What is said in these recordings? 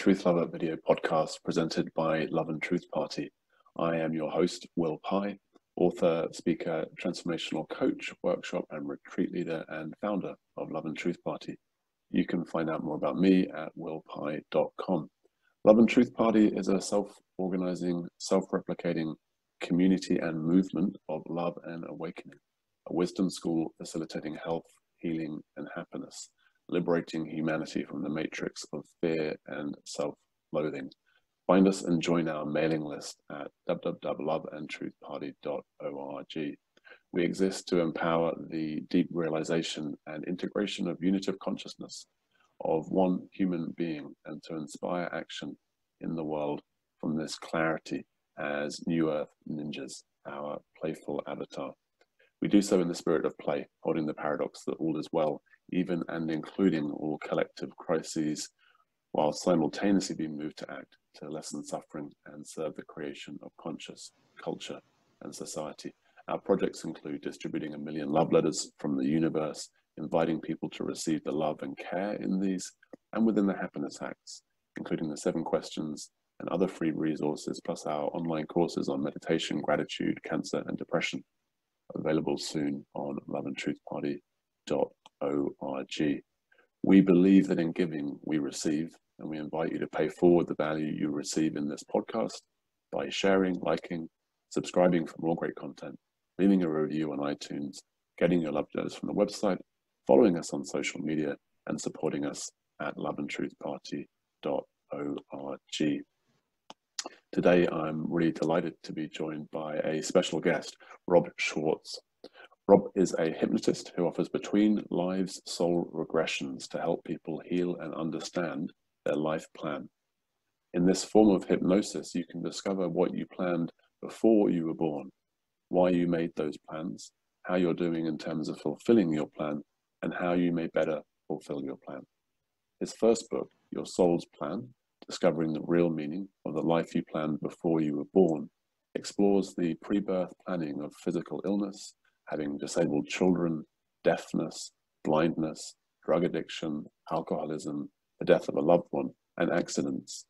Truth Lover video podcast presented by Love and Truth Party. I am your host, Will Pye, author, speaker, transformational coach, workshop and retreat leader, and founder of Love and Truth Party. You can find out more about me at willpye.com. Love and Truth Party is a self organizing, self replicating community and movement of love and awakening, a wisdom school facilitating health, healing, and happiness liberating humanity from the matrix of fear and self-loathing. Find us and join our mailing list at www.loveandtruthparty.org. We exist to empower the deep realization and integration of unitive consciousness of one human being and to inspire action in the world from this clarity as New Earth Ninjas, our playful avatar. We do so in the spirit of play, holding the paradox that all is well even and including all collective crises, while simultaneously being moved to act to lessen suffering and serve the creation of conscious culture and society. Our projects include distributing a million love letters from the universe, inviting people to receive the love and care in these and within the happiness acts, including the seven questions and other free resources, plus our online courses on meditation, gratitude, cancer, and depression, available soon on loveandtruthparty.com org. We believe that in giving, we receive, and we invite you to pay forward the value you receive in this podcast by sharing, liking, subscribing for more great content, leaving a review on iTunes, getting your love letters from the website, following us on social media, and supporting us at loveandtruthparty.org. Today, I'm really delighted to be joined by a special guest, Rob Schwartz. Rob is a hypnotist who offers between lives soul regressions to help people heal and understand their life plan. In this form of hypnosis, you can discover what you planned before you were born, why you made those plans, how you're doing in terms of fulfilling your plan, and how you may better fulfill your plan. His first book, Your Soul's Plan Discovering the Real Meaning of the Life You Planned Before You Were Born, explores the pre birth planning of physical illness, having disabled children, deafness, blindness, drug addiction, alcoholism, the death of a loved one, and accidents.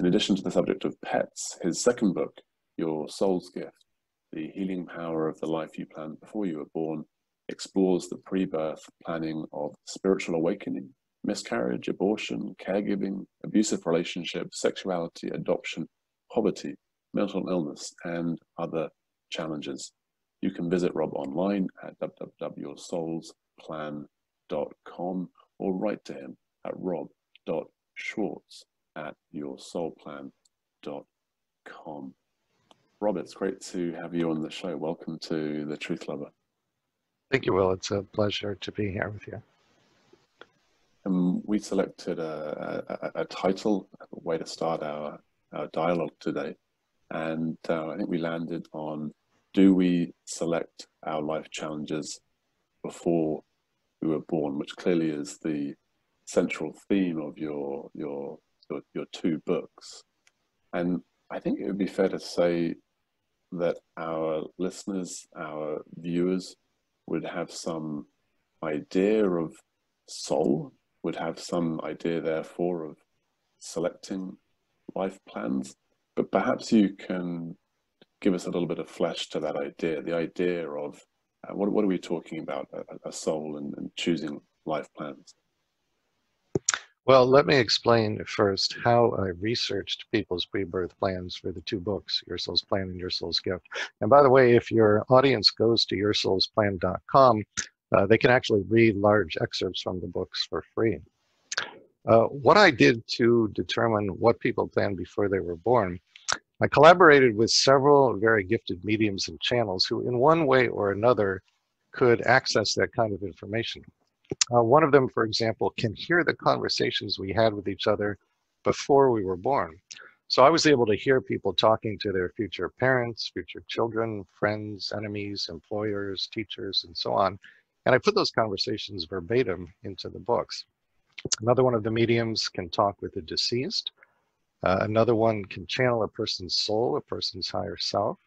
In addition to the subject of pets, his second book, Your Soul's Gift, The Healing Power of the Life You Planned Before You Were Born, explores the pre birth planning of spiritual awakening, miscarriage, abortion, caregiving, abusive relationships, sexuality, adoption, poverty, mental illness, and other challenges. You can visit Rob online at www.yoursoulsplan.com or write to him at rob.schwartz at yoursoulplan.com. Rob, it's great to have you on the show. Welcome to The Truth Lover. Thank you, Will. It's a pleasure to be here with you. Um, we selected a, a, a, title, a way to start our, our dialogue today. And uh, I think we landed on do we select our life challenges before we were born, which clearly is the central theme of your your your, your two books. And I think it would be fair to say that our listeners, our viewers, would have some idea of soul, would have some idea, therefore, of selecting life plans. But perhaps you can give us a little bit of flesh to that idea, the idea of uh, what, what are we talking about, a, a soul and, and choosing life plans? Well, let me explain first how I researched people's pre-birth plans for the two books, Your Soul's Plan and Your Soul's Gift. And by the way, if your audience goes to yoursoulsplan.com, uh, they can actually read large excerpts from the books for free. Uh, what I did to determine what people planned before they were born I collaborated with several very gifted mediums and channels who, in one way or another, could access that kind of information. Uh, one of them, for example, can hear the conversations we had with each other before we were born. So I was able to hear people talking to their future parents, future children, friends, enemies, employers, teachers, and so on. And I put those conversations verbatim into the books. Another one of the mediums can talk with the deceased uh, another one can channel a person's soul, a person's higher self.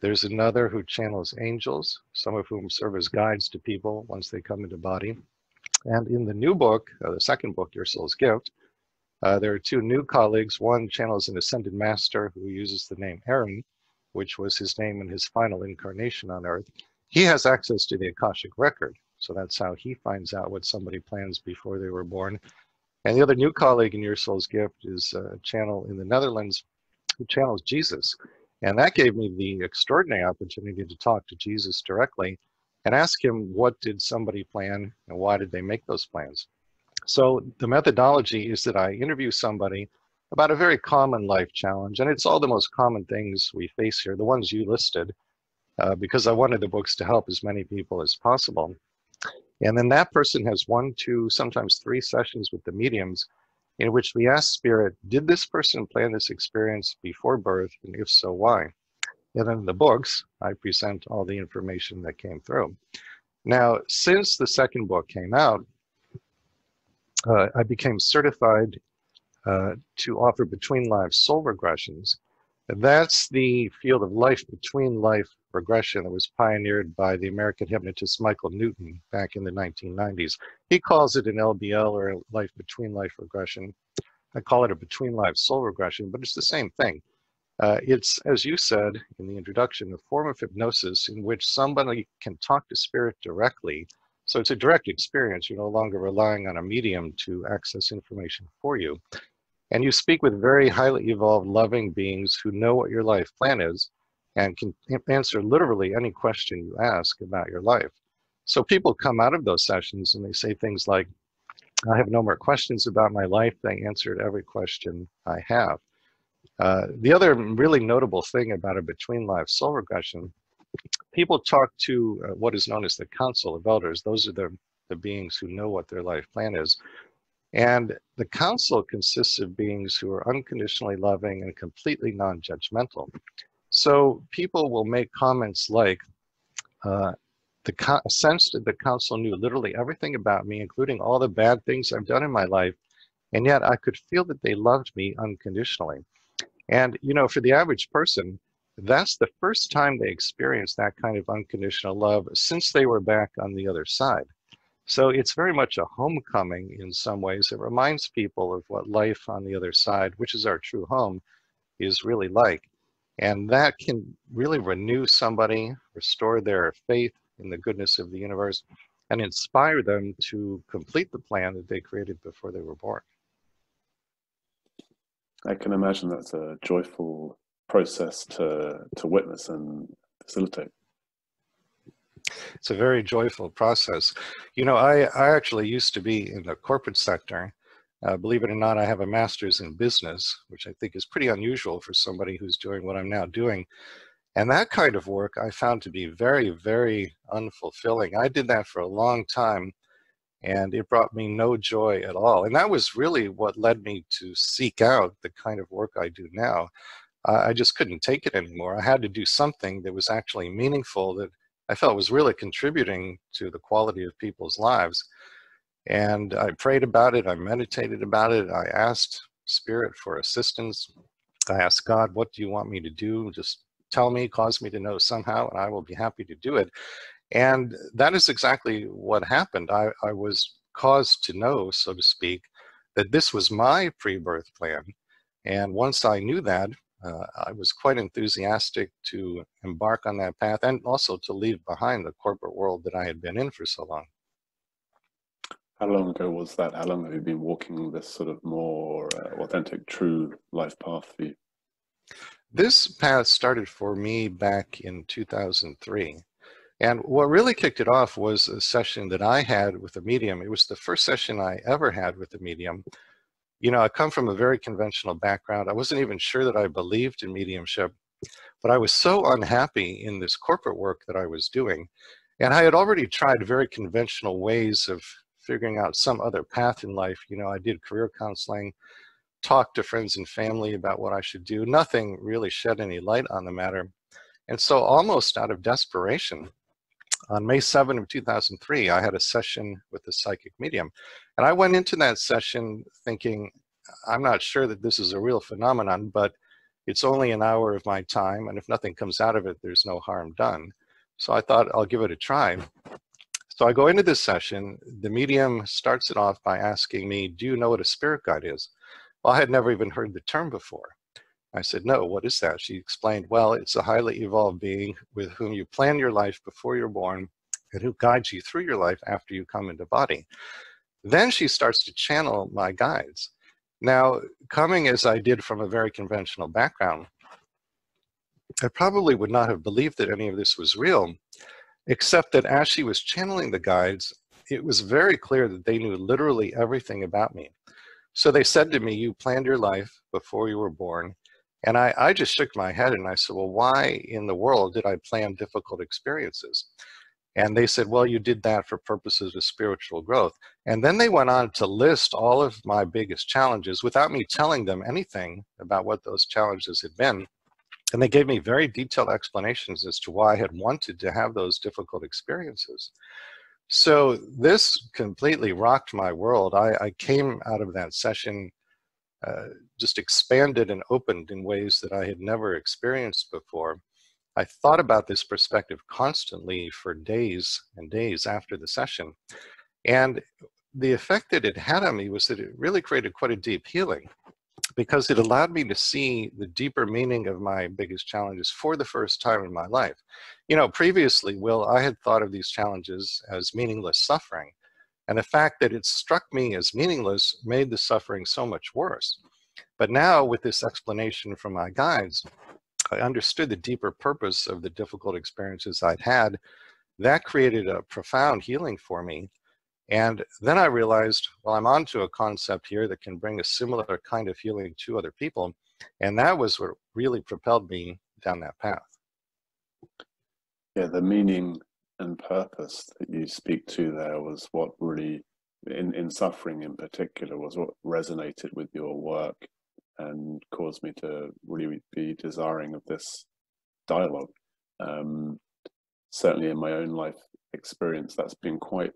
There's another who channels angels, some of whom serve as guides to people once they come into body. And in the new book, uh, the second book, Your Soul's Gift, Uh, there are two new colleagues. One channels an ascended master who uses the name Aaron, which was his name in his final incarnation on Earth. He has access to the Akashic record, so that's how he finds out what somebody plans before they were born. And the other new colleague in Your Soul's Gift is a channel in the Netherlands who channels Jesus. And that gave me the extraordinary opportunity to talk to Jesus directly and ask him what did somebody plan and why did they make those plans. So the methodology is that I interview somebody about a very common life challenge, and it's all the most common things we face here, the ones you listed, uh, because I wanted the books to help as many people as possible. And then that person has one, two, sometimes three sessions with the mediums in which we ask spirit, did this person plan this experience before birth? And if so, why? And then in the books, I present all the information that came through. Now, since the second book came out, uh, I became certified uh, to offer between lives soul regressions. That's the field of life between life regression that was pioneered by the American hypnotist Michael Newton back in the 1990s. He calls it an LBL or a life between life regression. I call it a between life soul regression, but it's the same thing. Uh, it's, as you said in the introduction, a form of hypnosis in which somebody can talk to spirit directly so it's a direct experience. You're no longer relying on a medium to access information for you. And you speak with very highly evolved, loving beings who know what your life plan is and can answer literally any question you ask about your life. So people come out of those sessions and they say things like, I have no more questions about my life. They answered every question I have. Uh, the other really notable thing about a between life soul regression people talk to uh, what is known as the council of elders. Those are the, the beings who know what their life plan is. And the council consists of beings who are unconditionally loving and completely non-judgmental. So people will make comments like, uh, the sense that the council knew literally everything about me, including all the bad things I've done in my life, and yet I could feel that they loved me unconditionally. And, you know, for the average person, that's the first time they experienced that kind of unconditional love since they were back on the other side. So it's very much a homecoming in some ways. It reminds people of what life on the other side, which is our true home, is really like. And that can really renew somebody, restore their faith in the goodness of the universe, and inspire them to complete the plan that they created before they were born. I can imagine that's a joyful process to to witness and facilitate it's a very joyful process you know i i actually used to be in the corporate sector uh, believe it or not i have a master's in business which i think is pretty unusual for somebody who's doing what i'm now doing and that kind of work i found to be very very unfulfilling i did that for a long time and it brought me no joy at all and that was really what led me to seek out the kind of work i do now I just couldn't take it anymore. I had to do something that was actually meaningful that I felt was really contributing to the quality of people's lives. And I prayed about it, I meditated about it, I asked Spirit for assistance. I asked God, what do you want me to do? Just tell me, cause me to know somehow, and I will be happy to do it. And that is exactly what happened. I, I was caused to know, so to speak, that this was my pre birth plan. And once I knew that, uh, I was quite enthusiastic to embark on that path and also to leave behind the corporate world that I had been in for so long. How long ago was that? How long have you been walking this sort of more uh, authentic, true life path for you? This path started for me back in 2003. And what really kicked it off was a session that I had with a medium. It was the first session I ever had with a medium you know, I come from a very conventional background. I wasn't even sure that I believed in mediumship, but I was so unhappy in this corporate work that I was doing. And I had already tried very conventional ways of figuring out some other path in life. You know, I did career counseling, talked to friends and family about what I should do. Nothing really shed any light on the matter. And so, almost out of desperation, on May 7 of 2003, I had a session with a psychic medium. And I went into that session thinking, I'm not sure that this is a real phenomenon, but it's only an hour of my time. And if nothing comes out of it, there's no harm done. So I thought I'll give it a try. So I go into this session. The medium starts it off by asking me, Do you know what a spirit guide is? Well, I had never even heard the term before. I said, No, what is that? She explained, Well, it's a highly evolved being with whom you plan your life before you're born and who guides you through your life after you come into body. Then she starts to channel my guides. Now, coming as I did from a very conventional background, I probably would not have believed that any of this was real, except that as she was channeling the guides, it was very clear that they knew literally everything about me. So they said to me, You planned your life before you were born. And I, I just shook my head and I said, Well, why in the world did I plan difficult experiences? And they said, Well, you did that for purposes of spiritual growth. And then they went on to list all of my biggest challenges without me telling them anything about what those challenges had been. And they gave me very detailed explanations as to why I had wanted to have those difficult experiences. So this completely rocked my world. I, I came out of that session uh, just expanded and opened in ways that I had never experienced before. I thought about this perspective constantly for days and days after the session. And the effect that it had on me was that it really created quite a deep healing because it allowed me to see the deeper meaning of my biggest challenges for the first time in my life. You know, previously, Will, I had thought of these challenges as meaningless suffering. And the fact that it struck me as meaningless made the suffering so much worse. But now, with this explanation from my guides, I understood the deeper purpose of the difficult experiences I'd had. That created a profound healing for me and then I realized, well, I'm onto a concept here that can bring a similar kind of healing to other people. And that was what really propelled me down that path. Yeah, the meaning and purpose that you speak to there was what really, in, in suffering in particular, was what resonated with your work and caused me to really be desiring of this dialogue. Um, certainly in my own life experience, that's been quite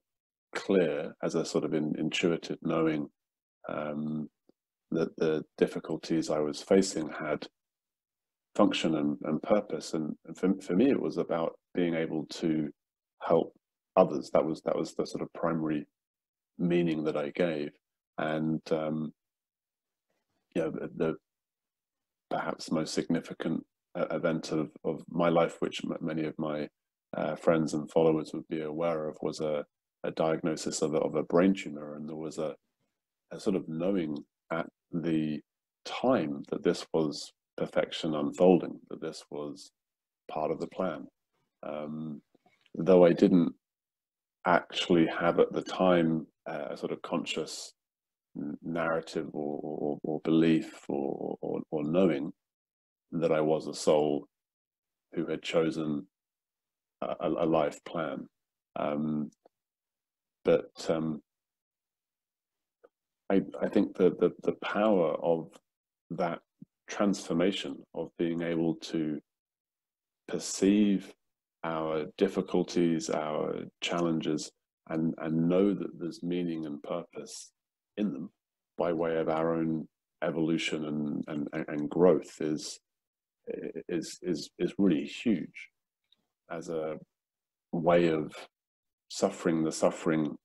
clear as a sort of in, intuitive knowing um, that the difficulties I was facing had function and, and purpose. And, and for, for me, it was about being able to help others. That was that was the sort of primary meaning that I gave. And um, yeah, the, the perhaps most significant uh, event of, of my life, which many of my uh, friends and followers would be aware of, was a a diagnosis of a, of a brain tumor, and there was a, a sort of knowing at the time that this was perfection unfolding, that this was part of the plan. Um, though I didn't actually have at the time a sort of conscious narrative or, or, or belief or, or, or, knowing that I was a soul who had chosen a, a life plan. Um, but um, I, I think that the, the power of that transformation of being able to perceive our difficulties, our challenges, and, and know that there's meaning and purpose in them by way of our own evolution and, and, and growth is, is, is, is really huge as a way of suffering the suffering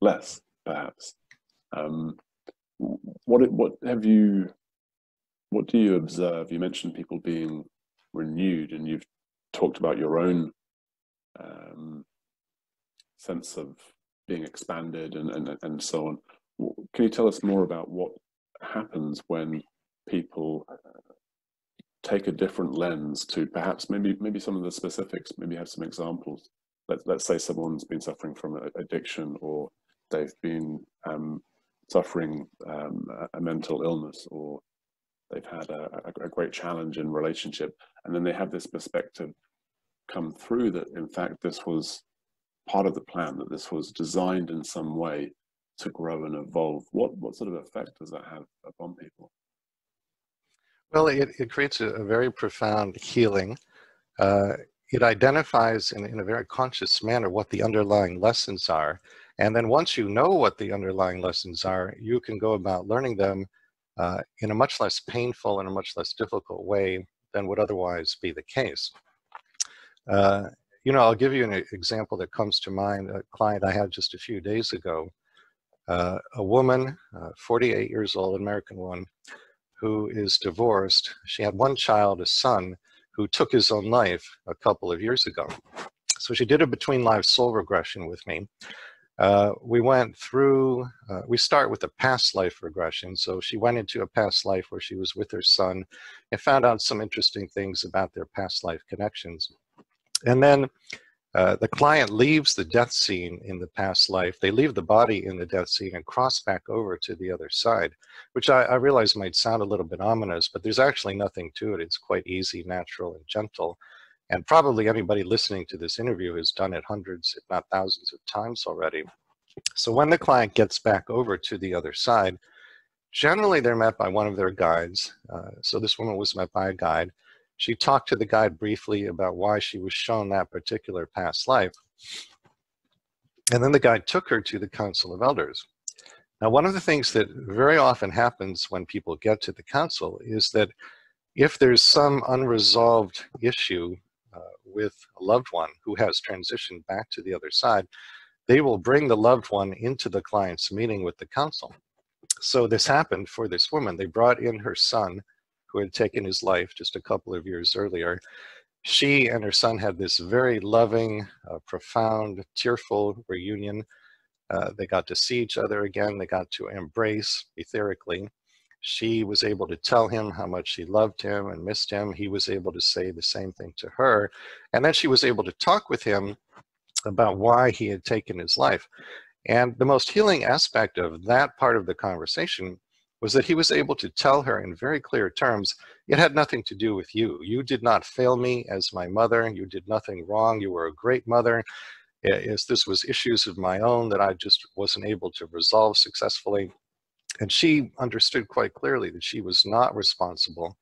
less, perhaps. Um, what what have you? What do you observe? You mentioned people being renewed, and you've talked about your own um, sense of being expanded and, and and so on. Can you tell us more about what happens when people take a different lens to perhaps maybe maybe some of the specifics, maybe have some examples let's, let's say someone's been suffering from addiction or they've been um, suffering um, a, mental illness or they've had a, a, great challenge in relationship and then they have this perspective come through that in fact this was part of the plan that this was designed in some way to grow and evolve. What what sort of effect does that have upon people? Well it, it creates a, a very profound healing uh, it identifies in, in a very conscious manner what the underlying lessons are. And then once you know what the underlying lessons are, you can go about learning them uh, in a much less painful and a much less difficult way than would otherwise be the case. Uh, you know, I'll give you an example that comes to mind. A client I had just a few days ago uh, a woman, uh, 48 years old, American woman, who is divorced. She had one child, a son, who took his own life a couple of years ago. So she did a between lives soul regression with me. Uh, we went through, uh, we start with a past life regression. So she went into a past life where she was with her son and found out some interesting things about their past life connections. And then uh, the client leaves the death scene in the past life. They leave the body in the death scene and cross back over to the other side, which I, I realize might sound a little bit ominous, but there's actually nothing to it. It's quite easy, natural, and gentle. And probably anybody listening to this interview has done it hundreds, if not thousands of times already. So when the client gets back over to the other side, generally they're met by one of their guides. Uh, so this woman was met by a guide she talked to the guide briefly about why she was shown that particular past life. And then the guide took her to the Council of Elders. Now, one of the things that very often happens when people get to the council is that if there's some unresolved issue uh, with a loved one who has transitioned back to the other side, they will bring the loved one into the client's meeting with the council. So this happened for this woman. They brought in her son who had taken his life just a couple of years earlier. She and her son had this very loving, uh, profound, tearful reunion. Uh, they got to see each other again. They got to embrace etherically. She was able to tell him how much she loved him and missed him. He was able to say the same thing to her. And then she was able to talk with him about why he had taken his life. And the most healing aspect of that part of the conversation was that he was able to tell her in very clear terms, it had nothing to do with you. You did not fail me as my mother. You did nothing wrong. You were a great mother. As this was issues of my own that I just wasn't able to resolve successfully. And she understood quite clearly that she was not responsible.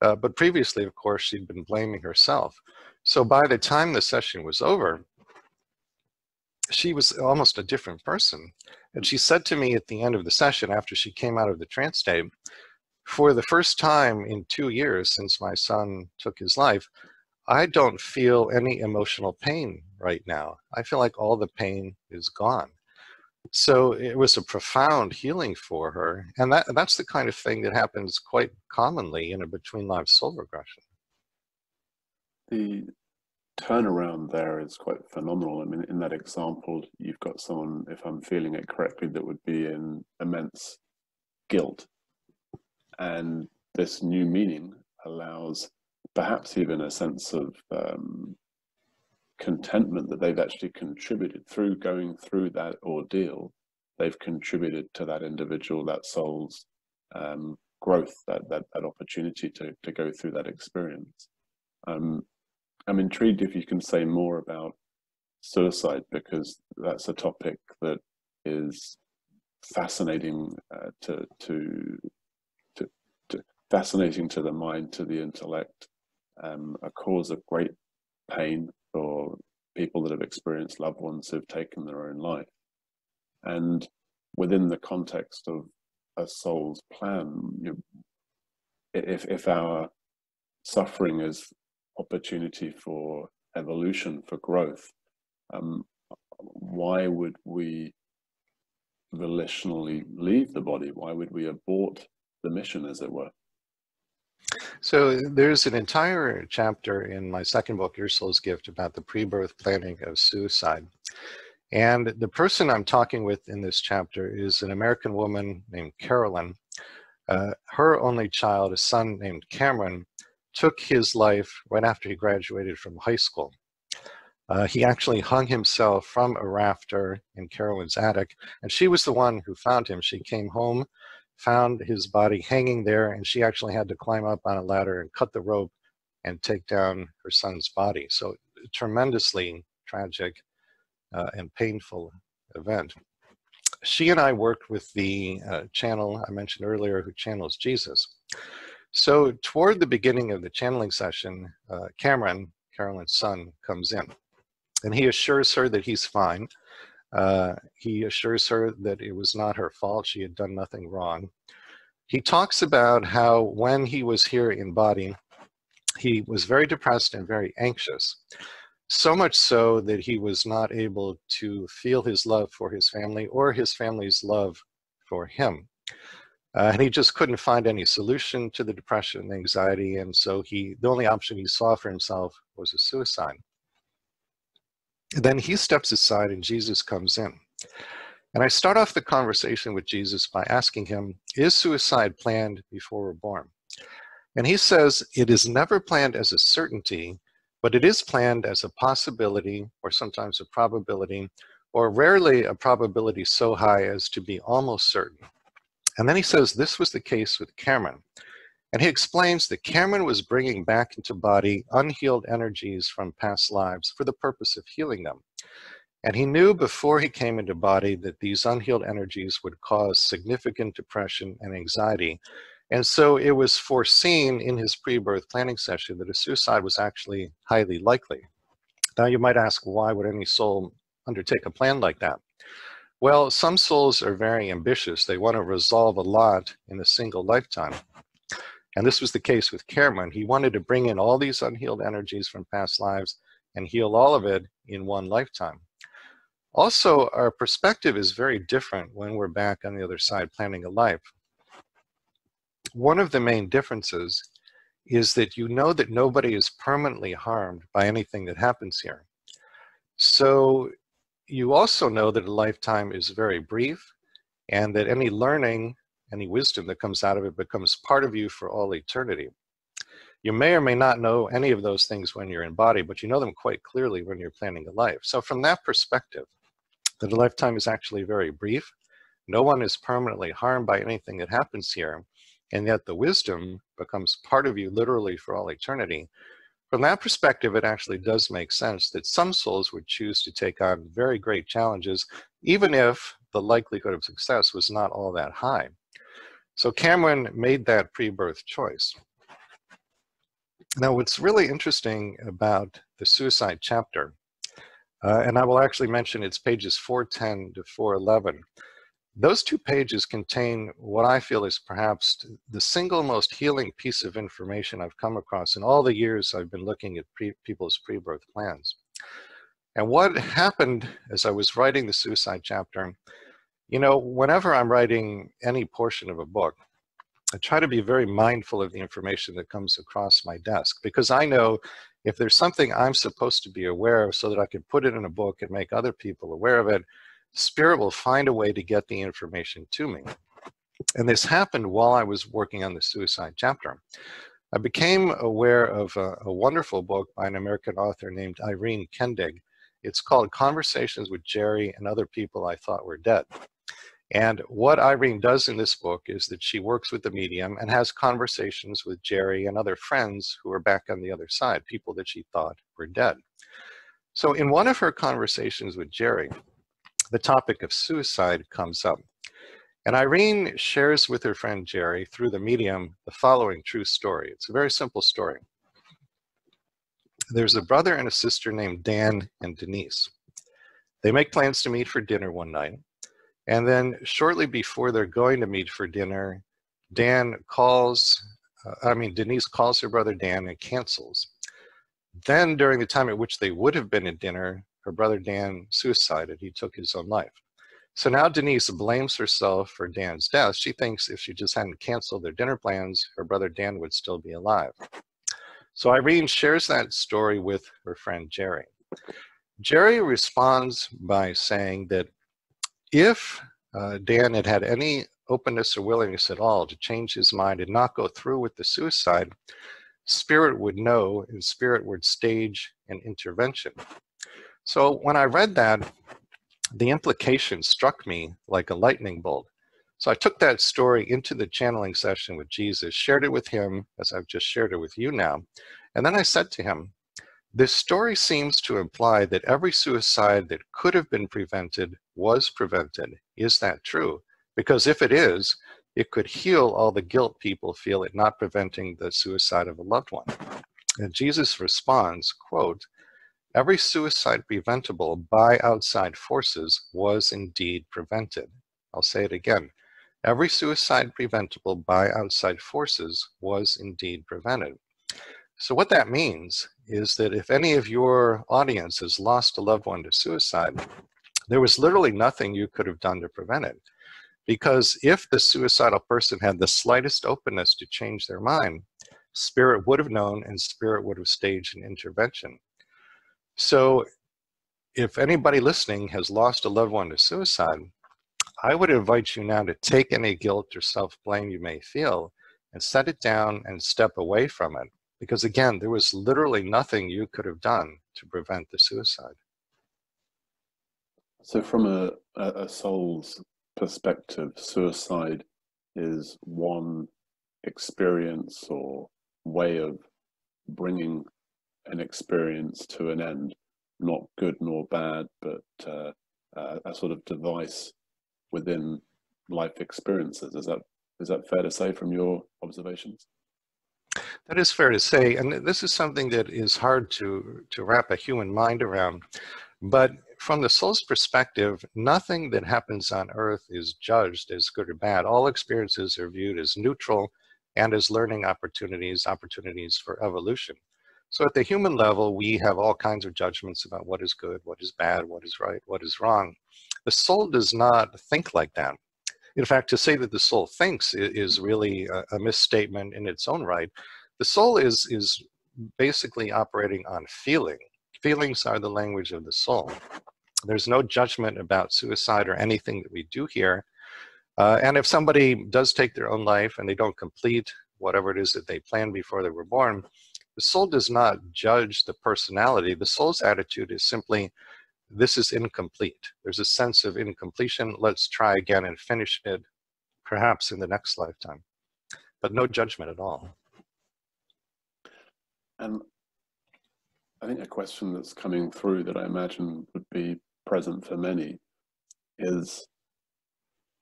Uh, but previously, of course, she'd been blaming herself. So by the time the session was over, she was almost a different person. And mm. she said to me at the end of the session, after she came out of the trance state, for the first time in two years since my son took his life, I don't feel any emotional pain right now. I feel like all the pain is gone. So it was a profound healing for her. And that, that's the kind of thing that happens quite commonly in a between lives soul regression. The turnaround there is quite phenomenal. I mean, in that example, you've got someone, if I'm feeling it correctly, that would be in immense guilt. And this new meaning allows perhaps even a sense of um, contentment that they've actually contributed through going through that ordeal. They've contributed to that individual, that soul's um, growth, that, that, that opportunity to, to go through that experience. Um, I'm intrigued if you can say more about suicide because that's a topic that is fascinating uh, to, to, to, to, fascinating to the mind, to the intellect, um, a cause of great pain for people that have experienced loved ones who've taken their own life. And within the context of a soul's plan, you know, if, if our suffering is opportunity for evolution, for growth, um, why would we volitionally leave the body? Why would we abort the mission, as it were? So there's an entire chapter in my second book, Your Soul's Gift, about the pre-birth planning of suicide. And the person I'm talking with in this chapter is an American woman named Carolyn. Uh, her only child, a son named Cameron, took his life right after he graduated from high school. Uh, he actually hung himself from a rafter in Carolyn's attic, and she was the one who found him. She came home, found his body hanging there, and she actually had to climb up on a ladder and cut the rope and take down her son's body. So, tremendously tragic uh, and painful event. She and I worked with the uh, channel I mentioned earlier, who channels Jesus. So toward the beginning of the channeling session, uh, Cameron, Carolyn's son, comes in. And he assures her that he's fine. Uh, he assures her that it was not her fault. She had done nothing wrong. He talks about how when he was here in body, he was very depressed and very anxious. so much so that he was not able to feel his love for his family or his family's love for him. Uh, and he just couldn't find any solution to the depression and anxiety, and so he the only option he saw for himself was a suicide. Then he steps aside and Jesus comes in. And I start off the conversation with Jesus by asking him, Is suicide planned before we're born? And he says, It is never planned as a certainty, but it is planned as a possibility or sometimes a probability, or rarely a probability so high as to be almost certain. And then he says this was the case with Cameron. And he explains that Cameron was bringing back into body unhealed energies from past lives for the purpose of healing them. And he knew before he came into body that these unhealed energies would cause significant depression and anxiety. And so it was foreseen in his pre birth planning session that a suicide was actually highly likely. Now, you might ask, why would any soul undertake a plan like that? Well, some souls are very ambitious. They want to resolve a lot in a single lifetime. And this was the case with Cameron. He wanted to bring in all these unhealed energies from past lives and heal all of it in one lifetime. Also, our perspective is very different when we're back on the other side planning a life. One of the main differences is that you know that nobody is permanently harmed by anything that happens here. So you also know that a lifetime is very brief and that any learning, any wisdom that comes out of it becomes part of you for all eternity. You may or may not know any of those things when you're in body, but you know them quite clearly when you're planning a life. So from that perspective, that a lifetime is actually very brief. No one is permanently harmed by anything that happens here, and yet the wisdom becomes part of you literally for all eternity. From that perspective, it actually does make sense that some souls would choose to take on very great challenges, even if the likelihood of success was not all that high. So Cameron made that pre-birth choice. Now, what's really interesting about the suicide chapter, uh, and I will actually mention it's pages 410 to 411, those two pages contain what I feel is perhaps the single most healing piece of information I've come across in all the years I've been looking at pre people's pre-birth plans. And what happened as I was writing the suicide chapter, you know, whenever I'm writing any portion of a book, I try to be very mindful of the information that comes across my desk because I know if there's something I'm supposed to be aware of so that I can put it in a book and make other people aware of it, Spirit will find a way to get the information to me. And this happened while I was working on the suicide chapter. I became aware of a, a, wonderful book by an American author named Irene Kendig. It's called Conversations with Jerry and Other People I Thought Were Dead. And what Irene does in this book is that she works with the medium and has conversations with Jerry and other friends who are back on the other side, people that she thought were dead. So in one of her conversations with Jerry, the topic of suicide comes up. And Irene shares with her friend Jerry through the medium the following true story. It's a very simple story. There's a brother and a sister named Dan and Denise. They make plans to meet for dinner one night. And then shortly before they're going to meet for dinner, Dan calls, uh, I mean, Denise calls her brother Dan and cancels. Then, during the time at which they would have been at dinner, her brother Dan suicided. He took his own life. So now Denise blames herself for Dan's death. She thinks if she just hadn't canceled their dinner plans, her brother Dan would still be alive. So Irene shares that story with her friend Jerry. Jerry responds by saying that if uh, Dan had had any openness or willingness at all to change his mind and not go through with the suicide, Spirit would know and Spirit would stage an intervention. So when I read that, the implication struck me like a lightning bolt. So I took that story into the channeling session with Jesus, shared it with him as I've just shared it with you now. And then I said to him, this story seems to imply that every suicide that could have been prevented was prevented. Is that true? Because if it is, it could heal all the guilt people feel at not preventing the suicide of a loved one. And Jesus responds, quote, Every suicide preventable by outside forces was indeed prevented. I'll say it again. Every suicide preventable by outside forces was indeed prevented. So what that means is that if any of your audience has lost a loved one to suicide, there was literally nothing you could have done to prevent it. Because if the suicidal person had the slightest openness to change their mind, spirit would have known and spirit would have staged an intervention. So if anybody listening has lost a loved one to suicide, I would invite you now to take any guilt or self-blame you may feel and set it down and step away from it. Because again, there was literally nothing you could have done to prevent the suicide. So from a, a soul's perspective, suicide is one experience or way of bringing an experience to an end, not good nor bad, but uh, a sort of device within life experiences. Is that is that fair to say from your observations? That is fair to say, and this is something that is hard to to wrap a human mind around. But from the soul's perspective, nothing that happens on earth is judged as good or bad. All experiences are viewed as neutral and as learning opportunities, opportunities for evolution. So at the human level, we have all kinds of judgments about what is good, what is bad, what is right, what is wrong. The soul does not think like that. In fact, to say that the soul thinks is really a, a misstatement in its own right. The soul is, is basically operating on feeling. Feelings are the language of the soul. There's no judgment about suicide or anything that we do here. Uh, and if somebody does take their own life and they don't complete whatever it is that they planned before they were born, the soul does not judge the personality. The soul's attitude is simply, this is incomplete. There's a sense of incompletion. Let's try again and finish it, perhaps in the next lifetime. But no judgment at all. And I think a question that's coming through that I imagine would be present for many is,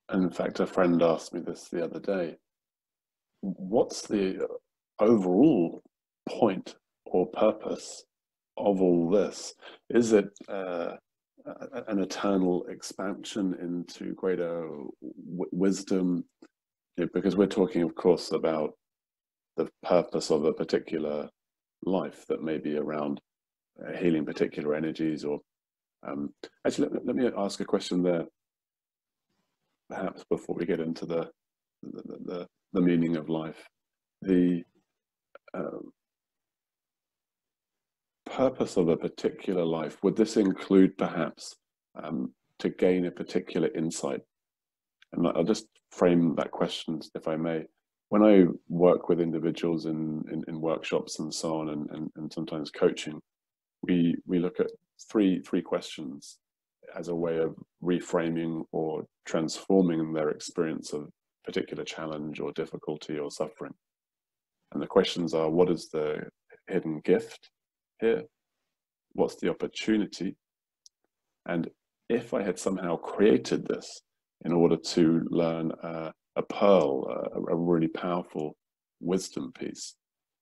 and in fact, a friend asked me this the other day, what's the overall point or purpose of all this? Is it uh, an eternal expansion into greater wisdom? Because we're talking, of course, about the purpose of a particular life that may be around uh, healing particular energies or um, actually let, let, me ask a question there perhaps before we get into the the, the, the meaning of life the um, purpose of a particular life would this include perhaps um, to gain a particular insight? And i'll just frame that question if i may. When I work with individuals in, in, in workshops and so on, and, and, and, sometimes coaching, we, we look at three, three questions as a way of reframing or transforming their experience of particular challenge or difficulty or suffering. And the questions are, what is the hidden gift here? What's the opportunity? And if I had somehow created this in order to learn uh, a pearl, a, a really powerful wisdom piece.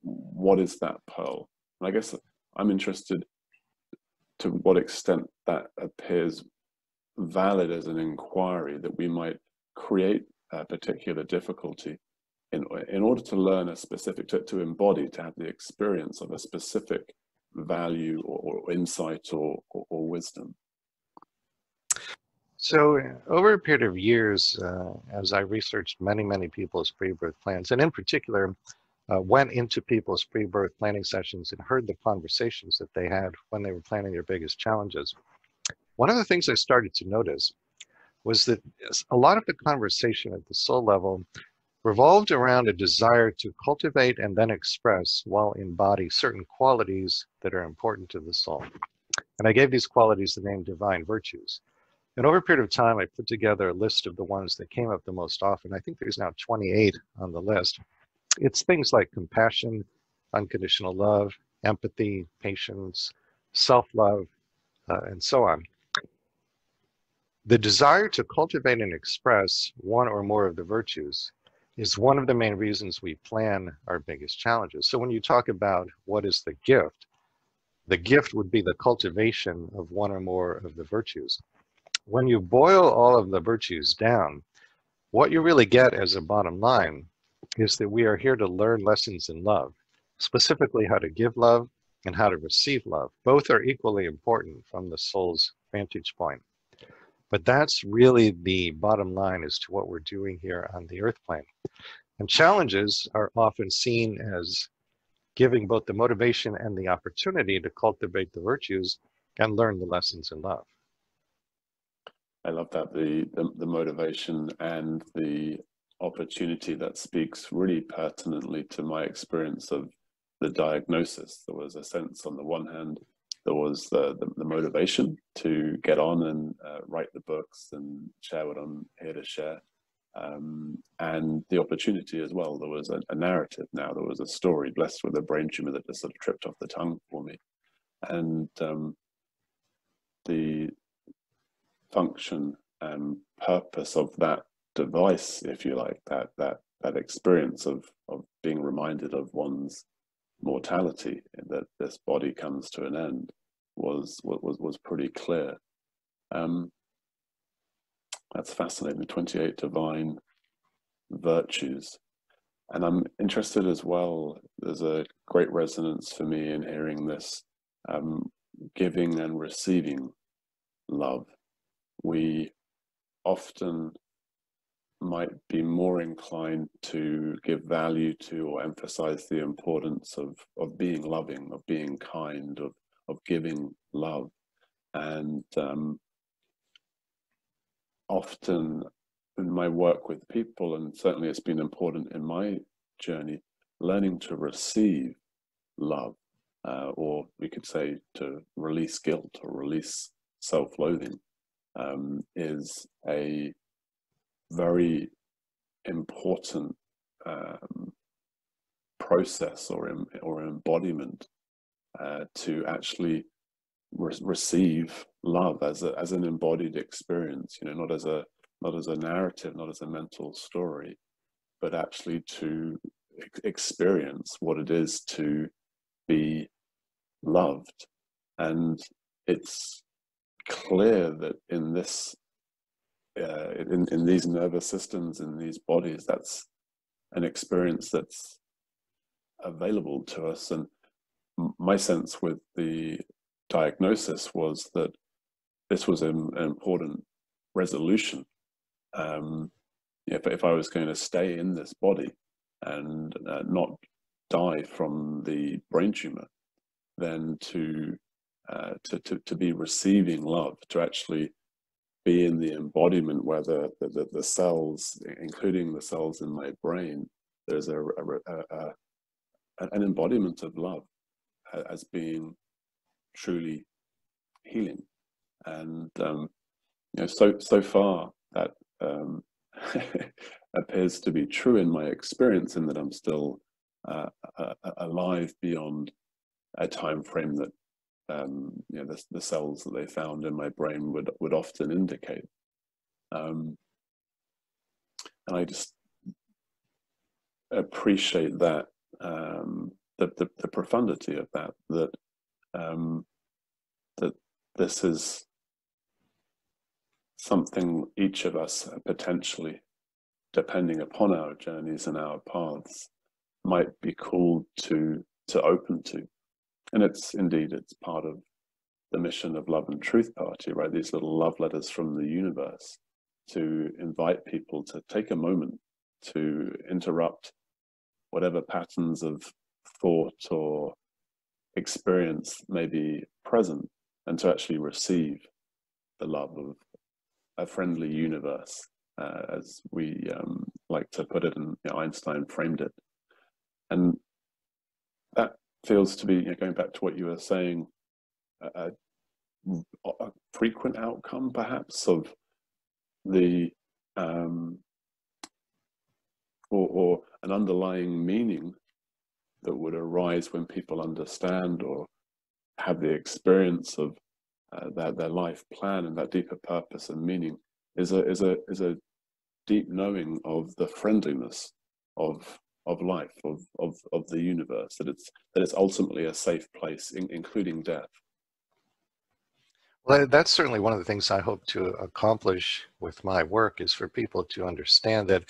What is that pearl? And I guess I'm interested to what extent that appears valid as an inquiry that we might create a particular difficulty in, in order to learn a specific, to, to embody, to have the experience of a specific value or, or insight or, or, or wisdom. So over a period of years, uh, as I researched many, many people's pre-birth plans, and in particular, uh, went into people's pre-birth planning sessions and heard the conversations that they had when they were planning their biggest challenges. One of the things I started to notice was that a lot of the conversation at the soul level revolved around a desire to cultivate and then express while embody certain qualities that are important to the soul. And I gave these qualities the name divine virtues. And over a period of time, I put together a list of the ones that came up the most often. I think there's now 28 on the list. It's things like compassion, unconditional love, empathy, patience, self-love, uh, and so on. The desire to cultivate and express one or more of the virtues is one of the main reasons we plan our biggest challenges. So when you talk about what is the gift, the gift would be the cultivation of one or more of the virtues when you boil all of the virtues down, what you really get as a bottom line is that we are here to learn lessons in love. specifically how to give love and how to receive love. Both are equally important from the soul's vantage point. But that's really the bottom line as to what we're doing here on the earth plane. And challenges are often seen as giving both the motivation and the opportunity to cultivate the virtues and learn the lessons in love. I love that the, the, the motivation and the opportunity that speaks really pertinently to my experience of the diagnosis. There was a sense, on the one hand, there was the, the, the motivation to get on and uh, write the books and share what I'm here to share. Um, and the opportunity as well. There was a, a, narrative now, there was a story blessed with a brain tumor that just sort of tripped off the tongue for me. And um, the function and purpose of that device, if you like, that that that experience of of being reminded of one's mortality, that this body comes to an end, was was was pretty clear. Um, that's fascinating. The twenty-eight divine virtues, and I'm interested as well. There's a great resonance for me in hearing this, um, giving and receiving love. We often might be more inclined to give value to or emphasize the importance of, of being loving, of being kind, of, of giving love. And um, often in my work with people, and certainly it's been important in my journey, learning to receive love, uh, or we could say to release guilt or release self loathing, um, is a very important um, process or or embodiment uh, to actually re- receive love as a, as an embodied experience. You know, not as a not as a narrative, not as a mental story, but actually to ex- experience what it is to be loved. And it's clear that in this uh, in, in these nervous systems in these bodies that's an experience that's available to us. And my sense with the diagnosis was that this was an, an important resolution. Um, if, if I was going to stay in this body and uh, not die from the brain tumor, then to uh, to, to, to be receiving love, to actually be in the embodiment where the, the, the cells, including the cells in my brain, there's a, a, a, an embodiment of love as being truly healing. And um, you know, so so far that um, appears to be true in my experience, in that I'm still uh, alive beyond a time frame that um, you know, the, the, cells that they found in my brain would, would often indicate. Um, and I just appreciate that, um, the, the, the, profundity of that, that, um, that this is something each of us potentially, depending upon our journeys and our paths, might be called to, to open to and it's indeed it's part of the mission of Love and Truth Party, right? These little love letters from the universe to invite people to take a moment to interrupt whatever patterns of thought or experience may be present and to actually receive the love of a friendly universe, uh, as we um, like to put it, and you know, Einstein framed it. And that feels to be, you know, going back to what you were saying, a, a frequent outcome perhaps of the um, or, or, an underlying meaning that would arise when people understand or have the experience of uh, their, their life plan and that deeper purpose and meaning is a is a is a deep knowing of the friendliness of of life of, of, of the universe that it's that it's ultimately a safe place in, including death well that's certainly one of the things i hope to accomplish with my work is for people to understand that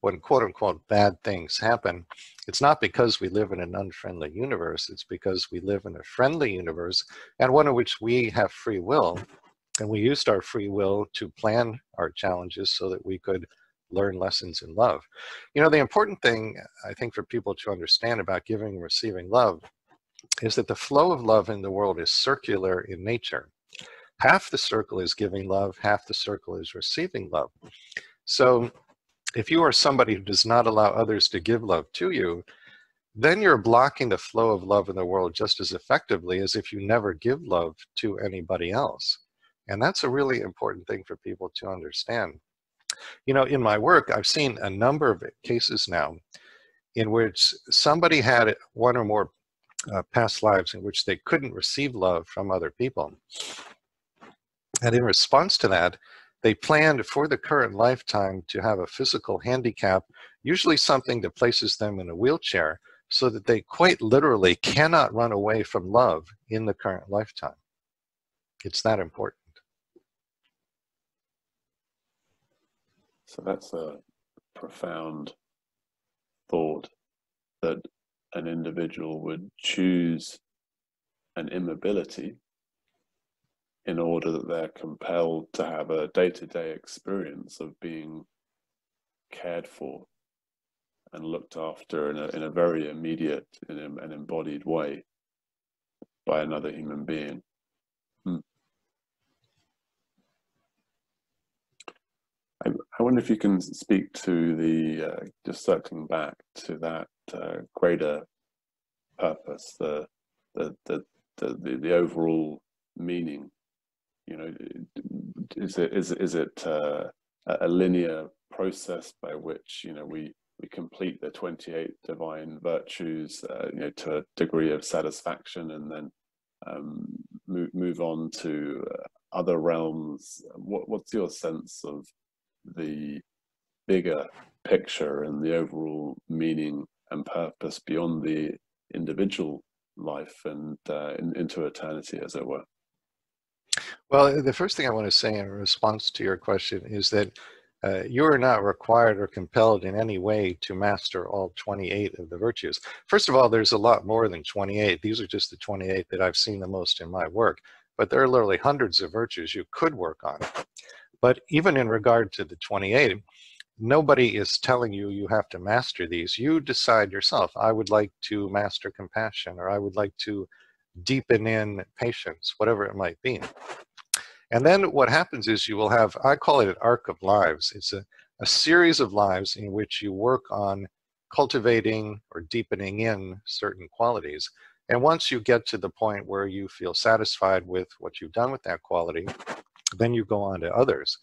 when quote unquote bad things happen, it's not because we live in an unfriendly universe, it's because we live in a friendly universe and one in which we have free will. And we used our free will to plan our challenges so that we could learn lessons in love. You know, the important thing I think for people to understand about giving and receiving love is that the flow of love in the world is circular in nature. Half the circle is giving love, half the circle is receiving love. So if you are somebody who does not allow others to give love to you, then you're blocking the flow of love in the world just as effectively as if you never give love to anybody else. And that's a really important thing for people to understand. You know, in my work, I've seen a number of cases now in which somebody had one or more uh, past lives in which they couldn't receive love from other people. And in response to that, they planned for the current lifetime to have a physical handicap, usually something that places them in a wheelchair, so that they quite literally cannot run away from love in the current lifetime. It's that important. So that's a profound thought that an individual would choose an immobility in order that they're compelled to have a day-to-day experience of being cared for and looked after in a, in a very immediate and embodied way by another human being. I, wonder if you can speak to the, uh, just circling back to that uh, greater purpose, the, the, the, the, the overall meaning. You know, is it is is it uh, a linear process by which you know we we complete the 28 divine virtues uh, you know to a degree of satisfaction and then um, move, move on to uh, other realms? What, what's your sense of the bigger picture and the overall meaning and purpose beyond the individual life and uh, in, into eternity as it were well, the first thing I want to say in response to your question is that uh, you are not required or compelled in any way to master all 28 of the virtues. First of all, there's a lot more than 28. These are just the 28 that I've seen the most in my work. But there are literally hundreds of virtues you could work on. But even in regard to the 28, nobody is telling you you have to master these. You decide yourself. I would like to master compassion, or I would like to deepen in patience, whatever it might be. And then what happens is you will have, I call it an arc of lives. It's a, a series of lives in which you work on cultivating or deepening in certain qualities. And once you get to the point where you feel satisfied with what you've done with that quality, then you go on to others.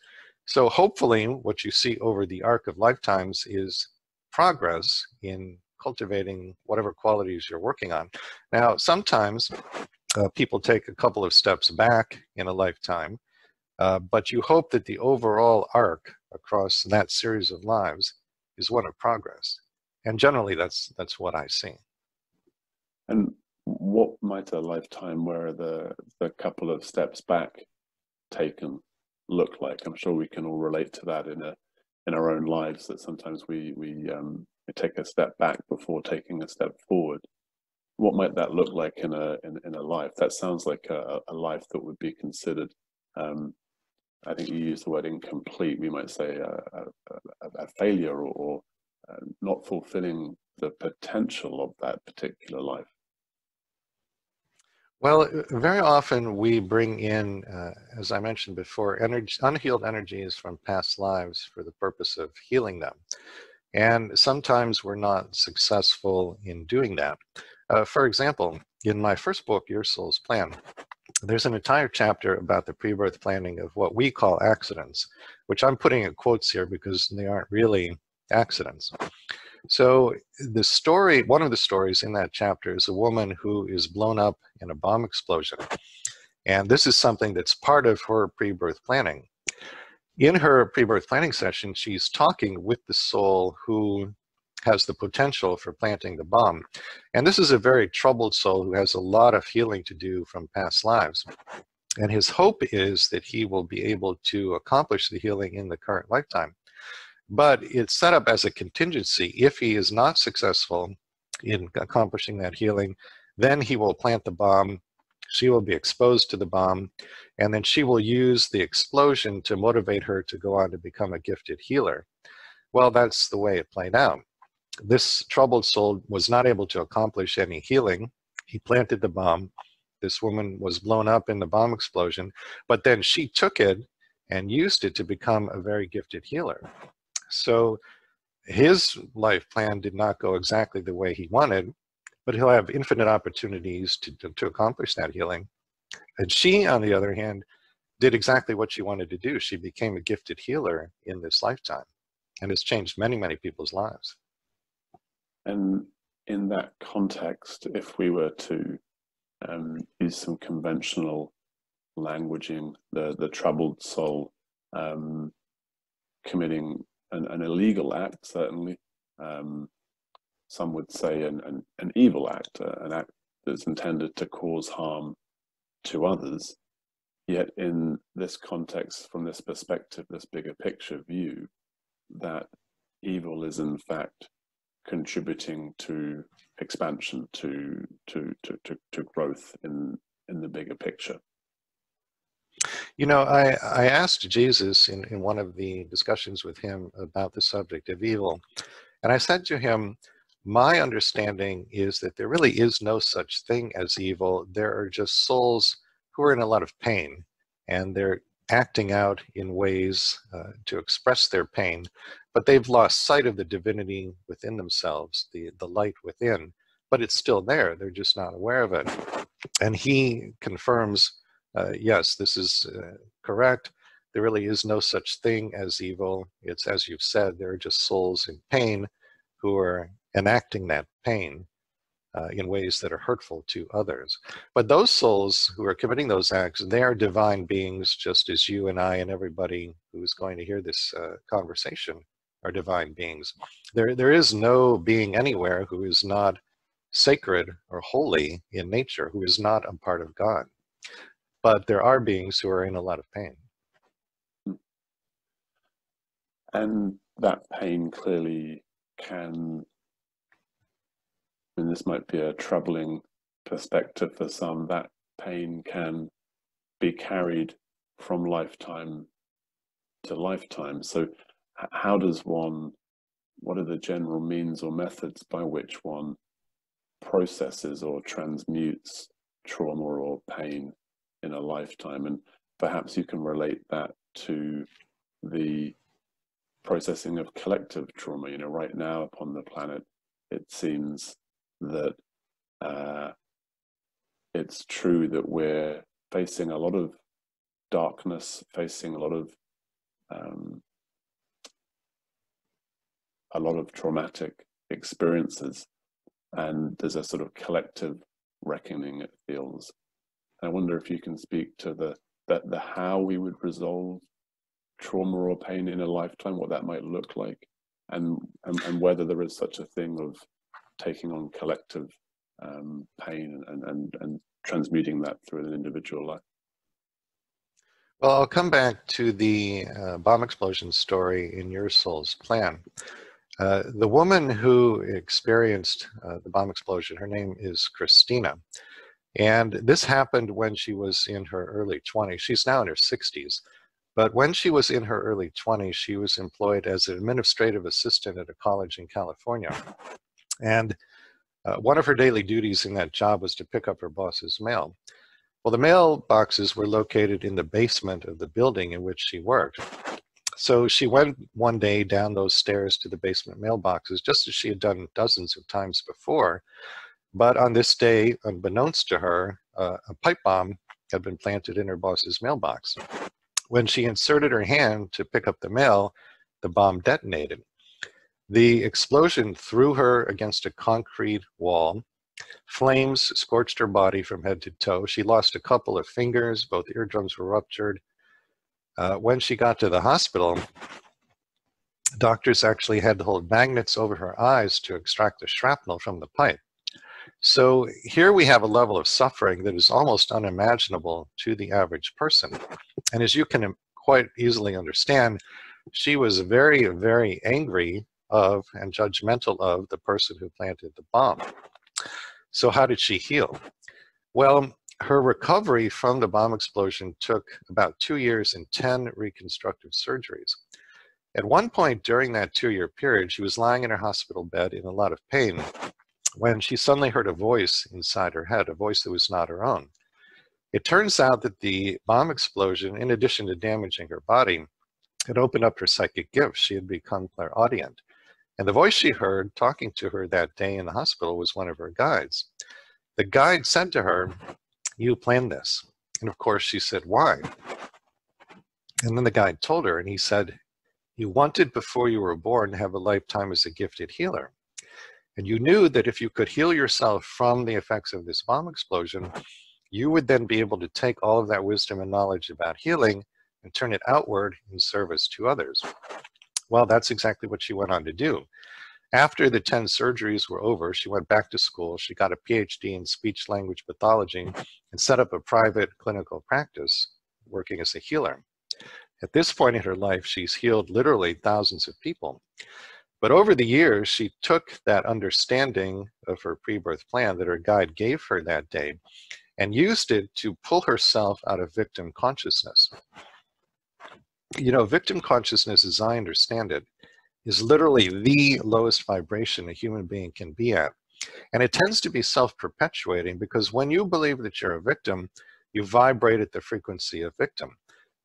So hopefully what you see over the arc of lifetimes is progress in cultivating whatever qualities you're working on. Now, sometimes uh, people take a couple of steps back in a lifetime, uh, but you hope that the overall arc across that series of lives is one of progress. And generally, that's that's what I see. And what might a lifetime where the the couple of steps back taken look like? I'm sure we can all relate to that in a in our own lives. That sometimes we we um, we take a step back before taking a step forward what might that look like in a in, in a life that sounds like a, a life that would be considered um, i think you use the word incomplete we might say a, a, a failure or, or uh, not fulfilling the potential of that particular life well, very often we bring in, uh, as I mentioned before, energy, unhealed energies from past lives for the purpose of healing them. And sometimes we're not successful in doing that. Uh, for example, in my first book, Your Soul's Plan, there's an entire chapter about the pre-birth planning of what we call accidents, which I'm putting in quotes here because they aren't really accidents. So the story, one of the stories in that chapter is a woman who is blown up in a bomb explosion. And this is something that's part of her pre-birth planning. In her pre-birth planning session, she's talking with the soul who has the potential for planting the bomb. And this is a very troubled soul who has a lot of healing to do from past lives. And his hope is that he will be able to accomplish the healing in the current lifetime. But it's set up as a contingency. If he is not successful in accomplishing that healing, then he will plant the bomb. She will be exposed to the bomb, and then she will use the explosion to motivate her to go on to become a gifted healer. Well, that's the way it played out. This troubled soul was not able to accomplish any healing. He planted the bomb. This woman was blown up in the bomb explosion, but then she took it and used it to become a very gifted healer. So his life plan did not go exactly the way he wanted, but he'll have infinite opportunities to, to, accomplish that healing. And she, on the other hand, did exactly what she wanted to do. She became a gifted healer in this lifetime and has changed many, many people's lives. And in that context, if we were to um, use some conventional languaging, the, the troubled soul um, committing an, an, illegal act, certainly. Um, some would say an, an, an evil act, uh, an act that's intended to cause harm to others. Yet, in this context, from this perspective, this bigger picture view, that evil is in fact contributing to expansion, to to to to, to growth in in the bigger picture. You know, I, I asked Jesus in, in one of the discussions with him about the subject of evil, and I said to him, My understanding is that there really is no such thing as evil. There are just souls who are in a lot of pain, and they're acting out in ways uh, to express their pain, but they've lost sight of the divinity within themselves, the, the light within, but it's still there. They're just not aware of it. And he confirms uh, yes, this is uh, correct. There really is no such thing as evil. It's as you've said, there are just souls in pain who are enacting that pain uh, in ways that are hurtful to others. But those souls who are committing those acts, they are divine beings, just as you and I and everybody who's going to hear this uh, conversation are divine beings. There, there is no being anywhere who is not sacred or holy in nature, who is not a part of God but there are beings who are in a lot of pain. And that pain clearly can, and this might be a troubling perspective for some, that pain can be carried from lifetime to lifetime. So, how does one, what are the general means or methods by which one processes or transmutes trauma or pain in a lifetime. And perhaps you can relate that to the processing of collective trauma. You know, right now upon the planet, it seems that uh, it's true that we're facing a lot of darkness, facing a lot of um, a lot of traumatic experiences, and there's a sort of collective reckoning. It feels I wonder if you can speak to the, the, the how we would resolve trauma or pain in a lifetime, what that might look like, and, and, and whether there is such a thing of taking on collective um, pain and, and, and transmuting that through an individual life. Well, I'll come back to the uh, bomb explosion story in Your Soul's Plan. Uh, the woman who experienced uh, the bomb explosion, her name is Christina. And this happened when she was in her early 20s. She's now in her 60s. But when she was in her early 20s, she was employed as an administrative assistant at a college in California. And uh, one of her daily duties in that job was to pick up her boss's mail. Well, the mailboxes were located in the basement of the building in which she worked. So she went one day down those stairs to the basement mailboxes, just as she had done dozens of times before. But on this day, unbeknownst to her, uh, a pipe bomb had been planted in her boss's mailbox. When she inserted her hand to pick up the mail, the bomb detonated. The explosion threw her against a concrete wall. Flames scorched her body from head to toe. She lost a couple of fingers, both eardrums were ruptured. Uh, when she got to the hospital, doctors actually had to hold magnets over her eyes to extract the shrapnel from the pipe. So here we have a level of suffering that is almost unimaginable to the average person. And as you can quite easily understand, she was very, very angry of and judgmental of the person who planted the bomb. So, how did she heal? Well, her recovery from the bomb explosion took about two years and 10 reconstructive surgeries. At one point during that two year period, she was lying in her hospital bed in a lot of pain when she suddenly heard a voice inside her head, a voice that was not her own. It turns out that the bomb explosion, in addition to damaging her body, had opened up her psychic gifts. She had become clairaudient. And the voice she heard talking to her that day in the hospital was one of her guides. The guide said to her, You planned this. And of course, she said, Why? And then the guide told her, and he said, you wanted before you were born to have a lifetime as a gifted healer. And you knew that if you could heal yourself from the effects of this bomb explosion, you would then be able to take all of that wisdom and knowledge about healing and turn it outward in service to others. Well, that's exactly what she went on to do. After the 10 surgeries were over, she went back to school. She got a PhD in speech language pathology and set up a private clinical practice working as a healer. At this point in her life, she's healed literally thousands of people. But over the years, she took that understanding of her pre birth plan that her guide gave her that day and used it to pull herself out of victim consciousness. You know, victim consciousness, as I understand it, is literally the lowest vibration a human being can be at. And it tends to be self perpetuating because when you believe that you're a victim, you vibrate at the frequency of victim.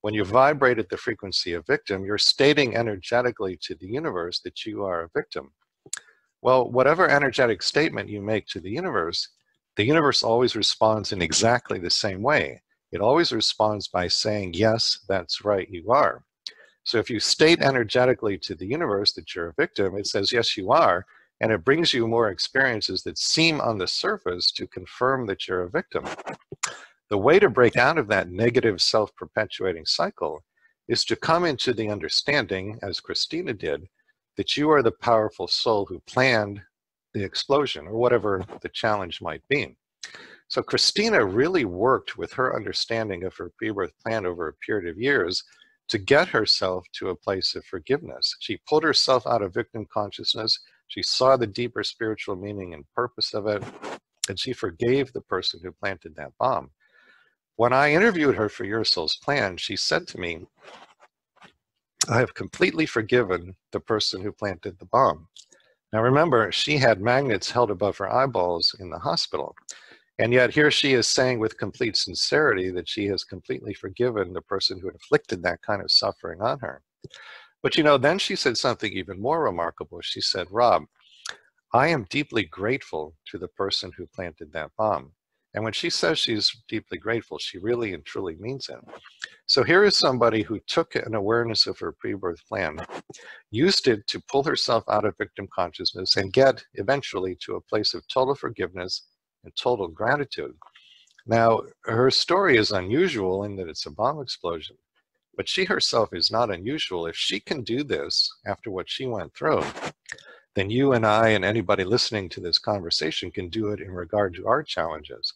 When you vibrate at the frequency of victim, you're stating energetically to the universe that you are a victim. Well, whatever energetic statement you make to the universe, the universe always responds in exactly the same way. It always responds by saying, Yes, that's right, you are. So if you state energetically to the universe that you're a victim, it says, Yes, you are. And it brings you more experiences that seem on the surface to confirm that you're a victim. The way to break out of that negative self perpetuating cycle is to come into the understanding, as Christina did, that you are the powerful soul who planned the explosion or whatever the challenge might be. So Christina really worked with her understanding of her pre-birth plan over a period of years to get herself to a place of forgiveness. She pulled herself out of victim consciousness. She saw the deeper spiritual meaning and purpose of it, and she forgave the person who planted that bomb. When I interviewed her for Your Soul's Plan, she said to me, I have completely forgiven the person who planted the bomb. Now remember, she had magnets held above her eyeballs in the hospital. And yet here she is saying with complete sincerity that she has completely forgiven the person who inflicted that kind of suffering on her. But you know, then she said something even more remarkable. She said, Rob, I am deeply grateful to the person who planted that bomb. And when she says she's deeply grateful, she really and truly means it. So here is somebody who took an awareness of her pre-birth plan, used it to pull herself out of victim consciousness and get eventually to a place of total forgiveness and total gratitude. Now, her story is unusual in that it's a bomb explosion, but she herself is not unusual. If she can do this after what she went through, then you and I and anybody listening to this conversation can do it in regard to our challenges.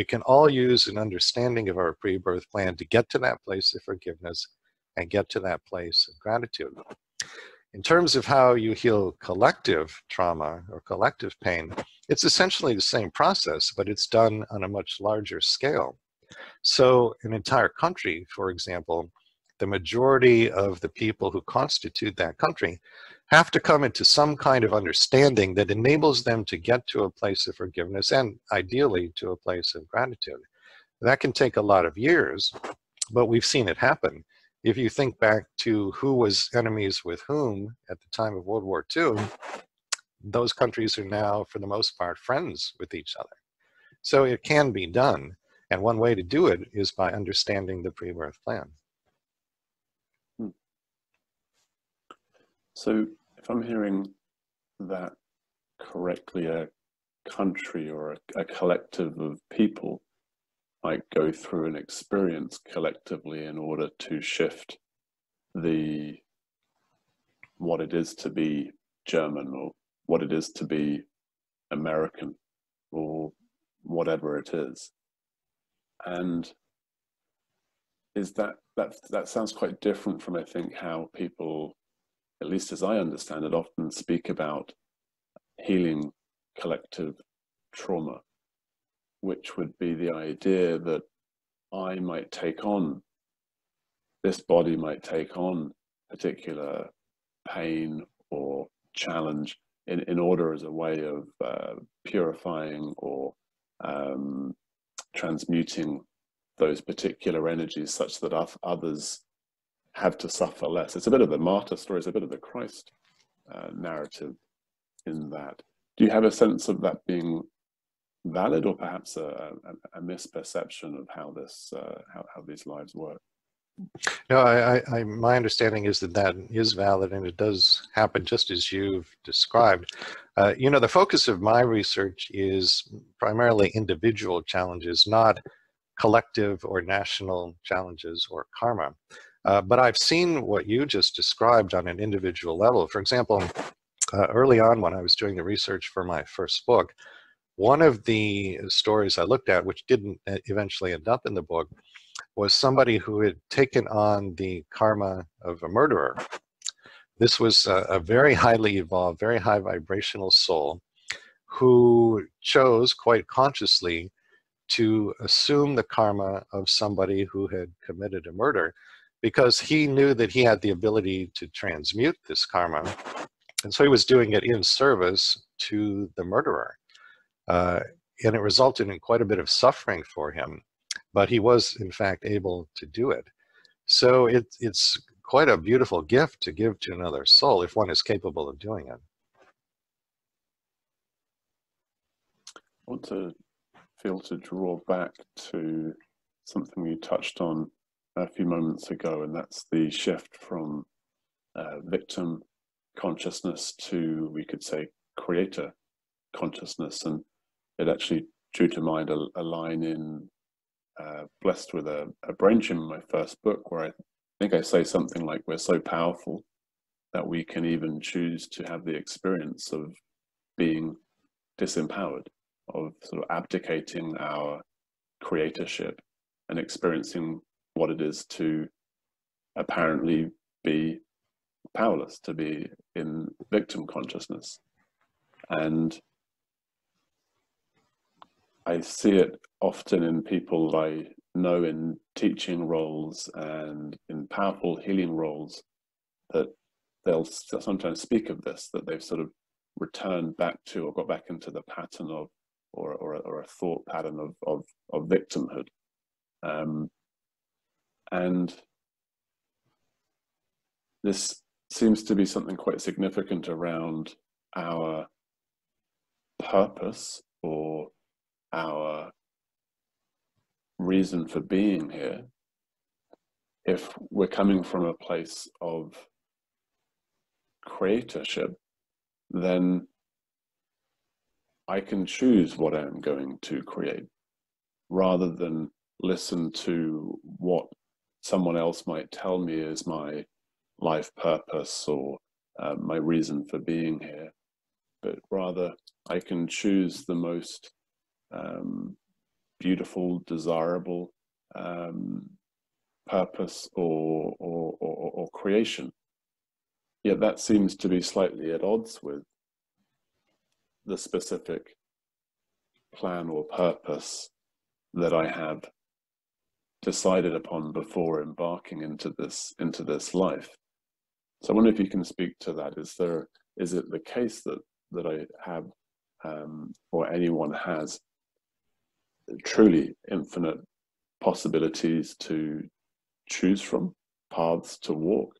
We can all use an understanding of our pre birth plan to get to that place of forgiveness and get to that place of gratitude. In terms of how you heal collective trauma or collective pain, it's essentially the same process, but it's done on a much larger scale. So, an entire country, for example, the majority of the people who constitute that country have to come into some kind of understanding that enables them to get to a place of forgiveness and ideally to a place of gratitude. That can take a lot of years, but we've seen it happen. If you think back to who was enemies with whom at the time of World War II, those countries are now, for the most part, friends with each other. So it can be done. And one way to do it is by understanding the pre birth plan. Hmm. So I'm hearing that correctly, a country or a, a collective of people might go through an experience collectively in order to shift the what it is to be German or what it is to be American or whatever it is. And is that that that sounds quite different from I think how people, at least as I understand it, often speak about healing collective trauma, which would be the idea that I might take on this body might take on particular pain or challenge in, in order as a way of uh, purifying or um, transmuting those particular energies such that others have to suffer less. It's a bit of the martyr story, it's a bit of the Christ uh, narrative in that. Do you have a sense of that being valid or perhaps a, a, a misperception of how this, uh, how, how these lives work? No, I, I, my understanding is that that is valid and it does happen just as you've described. Uh, you know, the focus of my research is primarily individual challenges, not collective or national challenges or karma. Uh, but I've seen what you just described on an individual level. For example, uh, early on when I was doing the research for my first book, one of the stories I looked at, which didn't uh, eventually end up in the book, was somebody who had taken on the karma of a murderer. This was a, a very highly evolved, very high vibrational soul who chose quite consciously to assume the karma of somebody who had committed a murder because he knew that he had the ability to transmute this karma. And so he was doing it in service to the murderer. Uh, and it resulted in quite a bit of suffering for him but he was in fact able to do it. So it, it's quite a beautiful gift to give to another soul if one is capable of doing it. I want to feel to draw back to something you touched on a few moments ago, and that's the shift from uh, victim consciousness to, we could say, creator consciousness. And it actually drew to mind a, a line in uh, blessed with a, a brain in my first book where I think I say something like, We're so powerful that we can even choose to have the experience of being disempowered, of sort of abdicating our creatorship and experiencing what it is to apparently be powerless, to be in victim consciousness. And I see it often in people that I know in teaching roles and in powerful healing roles that they'll sometimes speak of this, that they've sort of returned back to or got back into the pattern of or, or, or a thought pattern of, of, of victimhood. Um, and this seems to be something quite significant around our purpose or our reason for being here, if we're coming from a place of creatorship, then I can choose what I'm going to create rather than listen to what someone else might tell me is my life purpose or uh, my reason for being here, but rather I can choose the most um, beautiful, desirable um, purpose or, or, or, or creation. Yet that seems to be slightly at odds with the specific plan or purpose that I have decided upon before embarking into this into this life. So I wonder if you can speak to that. Is there is it the case that that I have um, or anyone has truly infinite possibilities to choose from, paths to walk?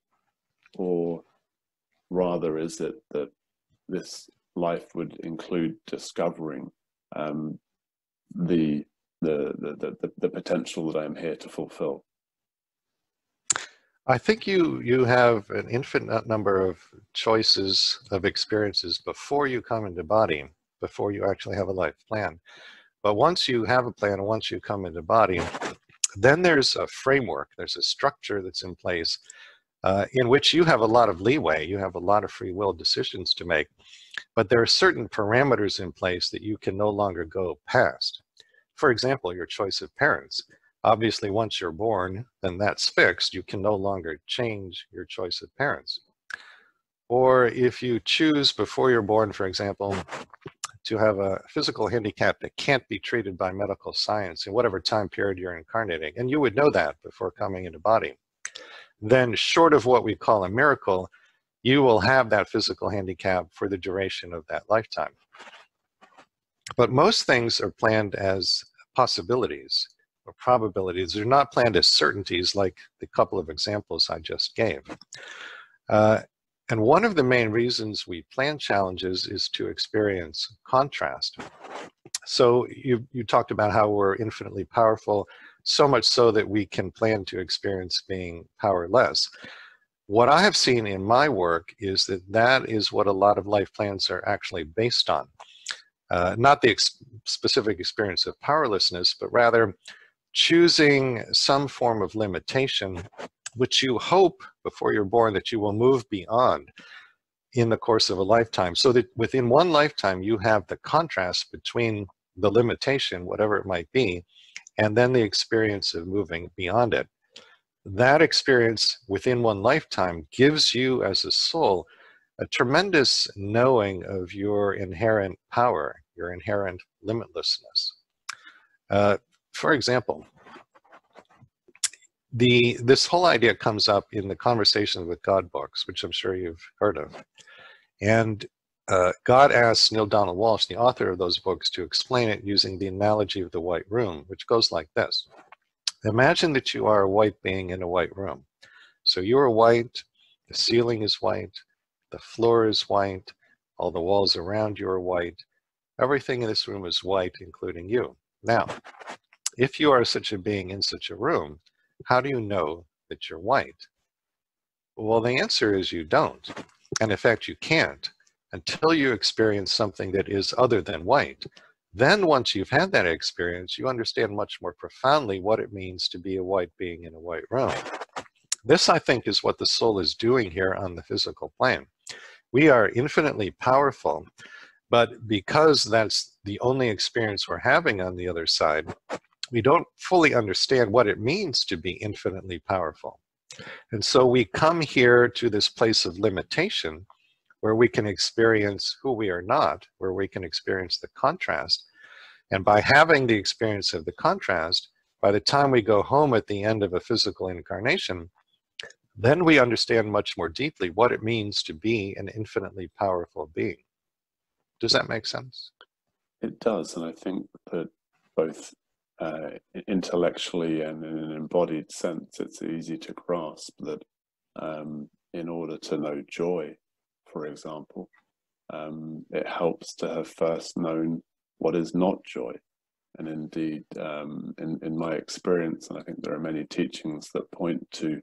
Or rather, is it that this life would include discovering um, the, the, the, the, the potential that I'm here to fulfill? I think you you have an infinite number of choices of experiences before you come into body, before you actually have a life plan. But once you have a plan, once you come into body, then there's a framework, there's a structure that's in place uh, in which you have a lot of leeway, you have a lot of free will decisions to make. But there are certain parameters in place that you can no longer go past. For example, your choice of parents. Obviously, once you're born, then that's fixed. You can no longer change your choice of parents. Or if you choose before you're born, for example, to have a physical handicap that can't be treated by medical science in whatever time period you're incarnating, and you would know that before coming into body, then short of what we call a miracle, you will have that physical handicap for the duration of that lifetime. But most things are planned as possibilities or probabilities. They're not planned as certainties like the couple of examples I just gave. Uh, and one of the main reasons we plan challenges is to experience contrast. So you, you talked about how we're infinitely powerful, so much so that we can plan to experience being powerless. What I have seen in my work is that that is what a lot of life plans are actually based on. Uh, not the ex specific experience of powerlessness, but rather choosing some form of limitation which you hope before you're born that you will move beyond in the course of a lifetime. So that within one lifetime, you have the contrast between the limitation, whatever it might be, and then the experience of moving beyond it. That experience within one lifetime gives you as a soul a tremendous knowing of your inherent power, your inherent limitlessness. Uh, for example, the this whole idea comes up in the conversations with God books, which I'm sure you've heard of. And uh, God asks Neale Donald Walsch, the author of those books, to explain it using the analogy of the white room, which goes like this. Imagine that you are a white being in a white room. So you are white, the ceiling is white, the floor is white, all the walls around you are white. Everything in this room is white, including you. Now, if you are such a being in such a room, how do you know that you're white? Well, the answer is you don't. And in fact, you can't until you experience something that is other than white. Then once you've had that experience, you understand much more profoundly what it means to be a white being in a white room. This, I think, is what the soul is doing here on the physical plane. We are infinitely powerful, but because that's the only experience we're having on the other side, we don't fully understand what it means to be infinitely powerful. And so we come here to this place of limitation where we can experience who we are not, where we can experience the contrast. And by having the experience of the contrast, by the time we go home at the end of a physical incarnation, then we understand much more deeply what it means to be an infinitely powerful being. Does that make sense? It does. And I think that both uh, intellectually and in an embodied sense, it's easy to grasp that um, in order to know joy, for example, um, it helps to have first known what is not joy. And indeed, um, in, in my experience, and I think there are many teachings that point to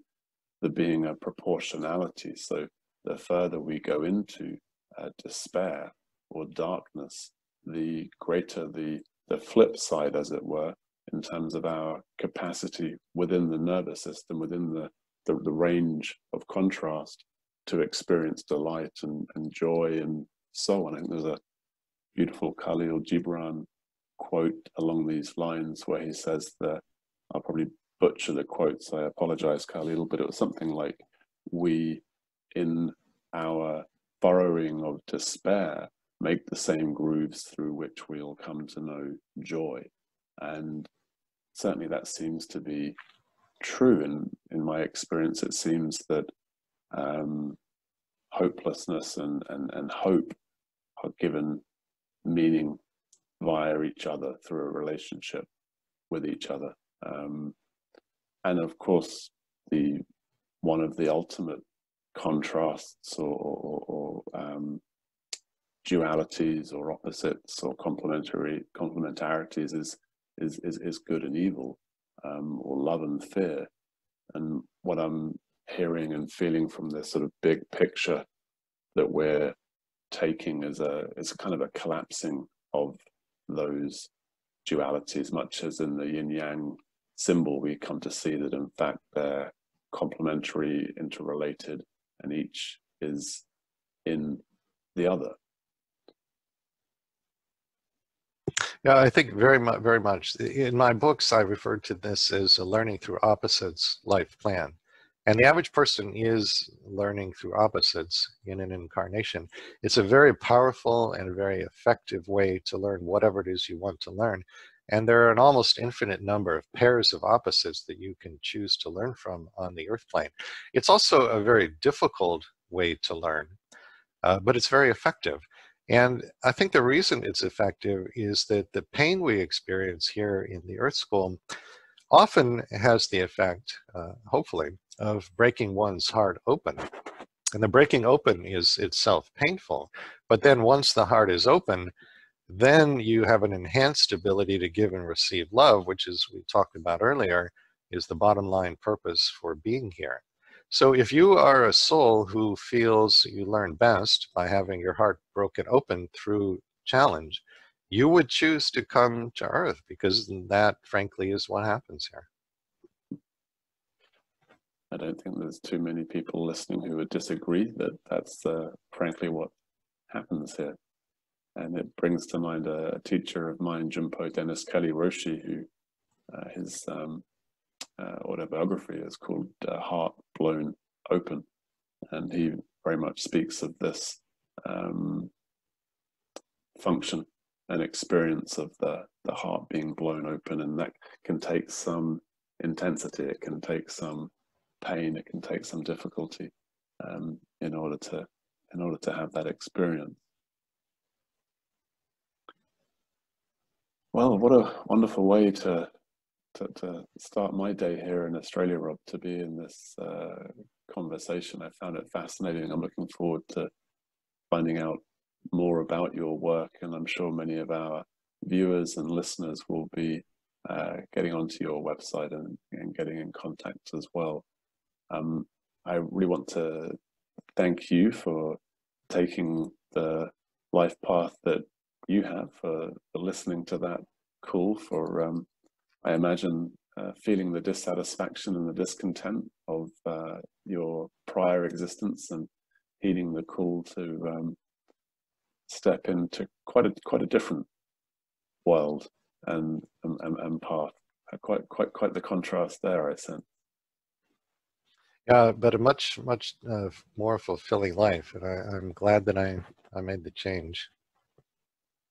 the being a proportionality. So the further we go into uh, despair or darkness, the greater the the flip side, as it were, in terms of our capacity within the nervous system, within the, the, the range of contrast to experience delight and, and joy and so on. I think there's a beautiful Kahlil Gibran quote along these lines where he says that I'll probably butcher the quotes, I apologize, Kahlil, but it was something like, We, in our burrowing of despair, make the same grooves through which we'll come to know joy. And certainly that seems to be true. And in my experience, it seems that um, hopelessness and, and, and hope are given meaning via each other through a relationship with each other. Um, and of course, the one of the ultimate contrasts or, or, or um, dualities or opposites or complementary complementarities is is, is, is good and evil, um, or love and fear. And what I'm hearing and feeling from this sort of big picture that we're taking as a is kind of a collapsing of those dualities, much as in the yin yang symbol, we come to see that in fact they're complementary, interrelated, and each is in the other. Yeah, I think very much, very much. In my books, I refer to this as a learning through opposites life plan. And the average person is learning through opposites in an incarnation. It's a very powerful and a very effective way to learn whatever it is you want to learn. And there are an almost infinite number of pairs of opposites that you can choose to learn from on the earth plane. It's also a very difficult way to learn, uh, but it's very effective. And I think the reason it's effective is that the pain we experience here in the earth school often has the effect, uh, hopefully, of breaking one's heart open. And the breaking open is itself painful. But then once the heart is open, then you have an enhanced ability to give and receive love, which is we talked about earlier, is the bottom line purpose for being here. So if you are a soul who feels you learn best by having your heart broken open through challenge, you would choose to come to earth because that frankly is what happens here. I don't think there's too many people listening who would disagree that that's uh, frankly what happens here. And it brings to mind a, a teacher of mine, Junpo Denis Kelly Roshi, who uh, his um, uh, autobiography is called uh, Heart Blown Open. And he very much speaks of this um, function and experience of the, the heart being blown open. And that can take some intensity, it can take some pain, it can take some difficulty um, in order to in order to have that experience. Well, what a wonderful way to to, to start my day here in Australia, Rob, to be in this uh, conversation. I found it fascinating. I'm looking forward to finding out more about your work, and I'm sure many of our viewers and listeners will be uh, getting onto your website and, and getting in contact as well. Um, I really want to thank you for taking the life path that you have, for, for listening to that call, for um, I imagine uh, feeling the dissatisfaction and the discontent of uh, your prior existence and heeding the call to um, step into quite a quite a different world and and, and path. Uh, quite quite quite the contrast there, I sense. Yeah, but a much much uh, more fulfilling life, and I, am glad that I I made the change.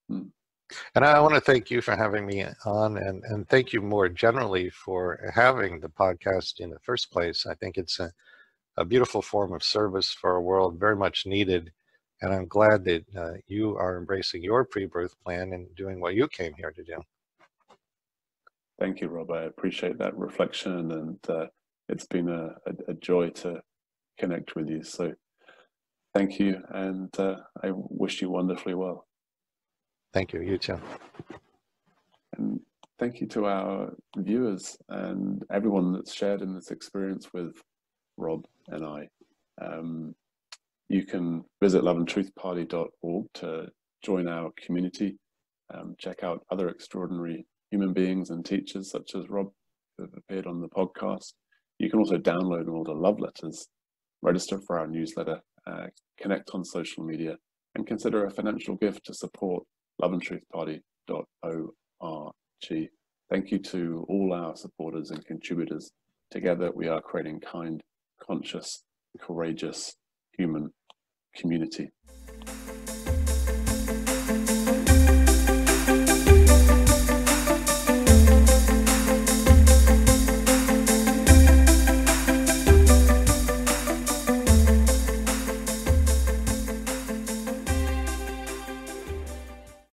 And I want to thank you for having me on and, and thank you more generally for having the podcast in the first place. I think it's a, a beautiful form of service for a world very much needed. And I'm glad that uh, you are embracing your pre birth plan and doing what you came here to do. Thank you, Rob. I appreciate that reflection, and uh, it's been a, a, a, joy to connect with you. So, thank you, and uh, I wish you wonderfully well. Thank you. You too. And thank you to our viewers and everyone that's shared in this experience with Rob and I. Um, you can visit loveandtruthparty.org to join our community, um, check out other extraordinary human beings and teachers such as Rob who have appeared on the podcast. You can also download all the love letters, register for our newsletter, uh, connect on social media, and consider a financial gift to support loveandtruthparty.org. Thank you to all our supporters and contributors. Together, we are creating kind, conscious, courageous human community.